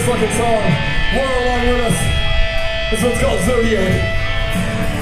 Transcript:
this fucking song. One along with us. This one's called Zodiac.